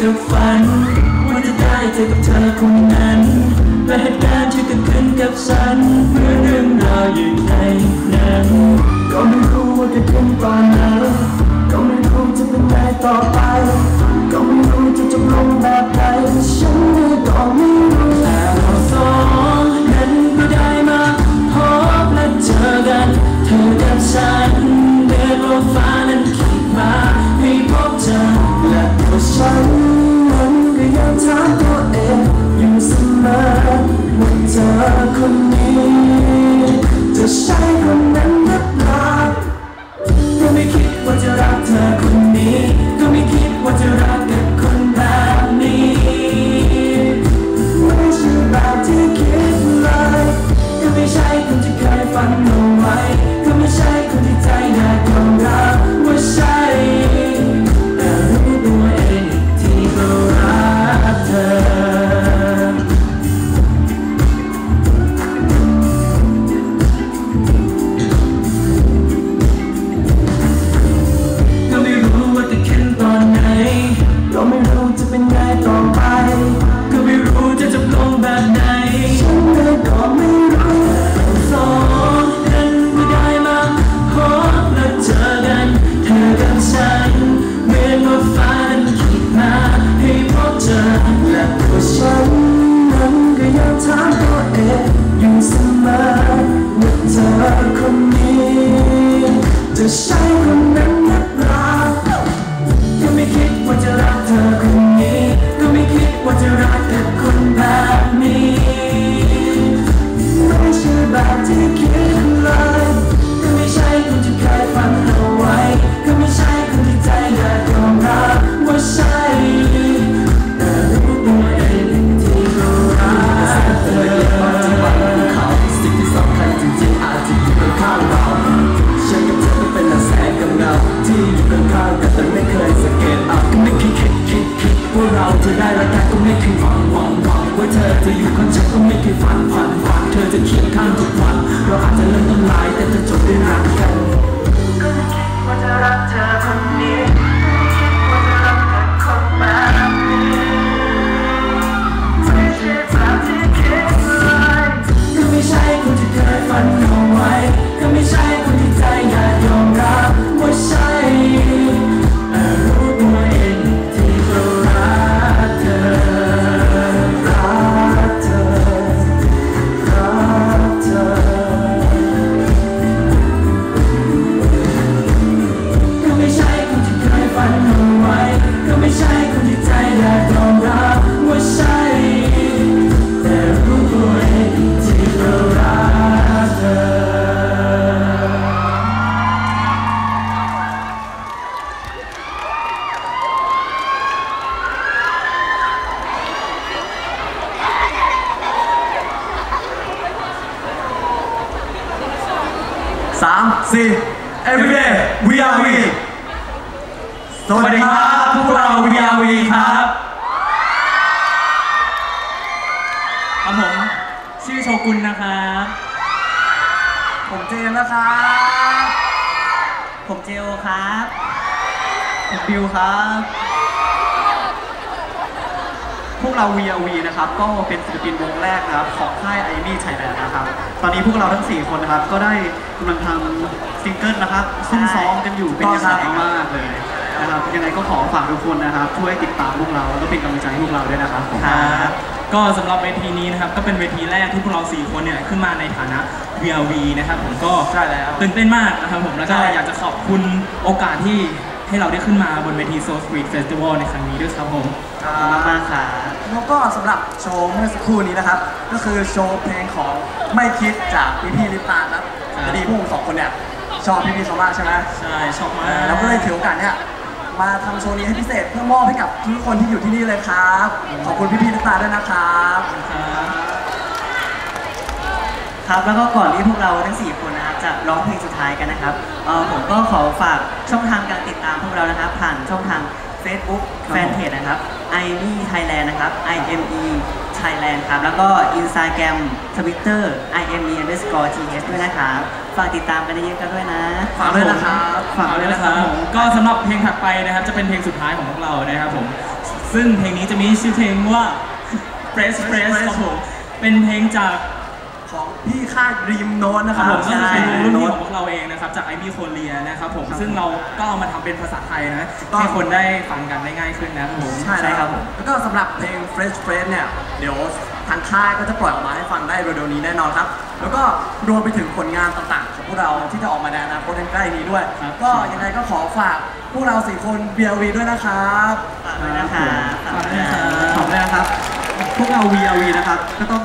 จะฝันว่าจะได้เจอกับเธอคนนั้นและเหตุการณ์ที่เกิดขึ้นกับฉันเมือเรื่องราวอยู่ในนั้นก็ไม่รู้ว่าจะขึ้นตอนไหนก็ไม่รู้จะเป็นไงต่อไป ก็ไม่รู้จะจบลง ที่เช่ค สามสี่ everyday we are we สวัสดีครับพวกเรา we are we ครับครับผมชื่อโชกุนนะครับผมเจมนะครับผมเจโอครับผมบิวครับ พวกเรา VRV นะครับก็เป็นศิลปินวงแรกนะครับของค่ายไอมี่ไทยแลนด์นะครับตอนนี้พวกเราทั้ง 4 คนนะครับก็ได้กำลังทำซิงเกิลนะครับซุ่มซ้อมกันอยู่เป็นอย่างหนักมากๆเลยนะครับยังไงก็ขอฝากทุกคนนะครับช่วยติดตามพวกเราแล้วก็เป็นกำลังใจให้พวกเราด้วยนะครับผมครับก็สำหรับเวทีนี้นะครับก็เป็นเวทีแรกที่พวกเรา 4 คนเนี่ยขึ้นมาในฐานะ VRV นะครับผมก็ใช่แล้วตื่นเต้นมากนะครับผมแล้วก็ใช่อยากจะขอบคุณโอกาสที่ ให้เราได้ขึ้นมาบนเวที Seoul Street Festival ในครั้งนี้ด้วยครับผมขอบคุณมากๆค่ะแล้วก็สำหรับโชว์เมื่อสักครู่นี้นะครับ ก็คือโชว์เพลงของไม่คิดจากพี่พี่ๆลิปตาครับครับพอดีพวกผมสองคนเนี่ยชอบพี่พี่ๆเขามากใช่ไหมใช่ชอบมาเอกอเราก็เลยถือโอกาสเนี่ยมาทำโชว์นี้ให้พิเศษเพื่อมอบให้กับทุกคนที่อยู่ที่นี่เลยครับ ขอบคุณพี่พี่ๆลิปตาด้วยนะครับครับ ครับแล้วก็ก่อนที่พวกเราทั้ง4คนนะครับ จะร้องเพลงสุดท้ายกันนะครับเอ่อผมก็ขอฝากช่องทางการติดตามพวกเรานะครับ ผ่านช่องทาง Facebook แฟนเพจนะครับ i m e Thailand นะครับ i m e Thailand ครับ แล้วก็ Instagram Twitter i m e underscore th ด้วยนะครับ ฝากติดตามกันเยอะๆกันด้วยนะ ฝากด้วยนะครับฝากด้วยนะครับผมก็สำหรับเพลงถัดไปนะครับ จะเป็นเพลงสุดท้ายของพวกเรานะครับผม ซึ่งเพลงนี้จะมีชื่อเพลงว่า Press Press ครับผมเป็นเพลงจาก ของพี่ค่ายรีมโนนนะคครัรับบผมก็คือเป็นวงรุ่นพี่โของพวกเราเองนะครับจากไอบีโคเรียนะครับผมซึ่งเราก็เอามาทำเป็นภาษาไทยนะถูกต้องให้คนได้ฟังกันได้ง่ายขึ้นนะครับผมใช่แล้วครับผมแล้วก็สำหรับเพลง Fresh Fresh เนี่ยเดี๋ยวทางค่ายก็จะปล่อยออกมาให้ฟังได้เร็วๆนี้แน่นอนครับ แล้วก็รวมไปถึงผลงานต่างๆ ของพวกเราที่จะออกมาในอนาคตใกล้ๆนี้ด้วยครับก็ยังไงก็ขอฝากพวกเราสี่คน BLV ด้วยนะครับฝากด้วยนะครับฝากด้วยนะครับขอบคุณนะครับพวกเรา VRV นะครับก็ต้อง